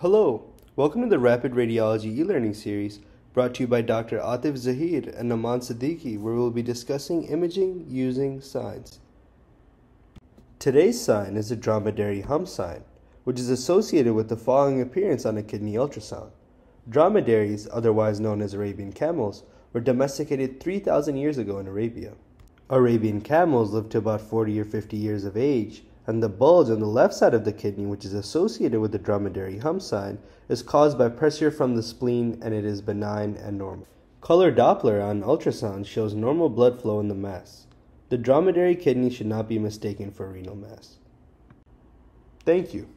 Hello, welcome to the Rapid Radiology e-learning series brought to you by Dr. Atif Zaheer and Naman Siddiqui where we'll be discussing imaging using signs. Today's sign is the dromedary hump sign, which is associated with the following appearance on a kidney ultrasound. Dromedaries, otherwise known as Arabian camels, were domesticated 3,000 years ago in Arabia. Arabian camels live to about 40 or 50 years of age, and the bulge on the left side of the kidney, which is associated with the dromedary hump sign, is caused by pressure from the spleen and it is benign and normal. Color Doppler on ultrasound shows normal blood flow in the mass. The dromedary kidney should not be mistaken for renal mass. Thank you.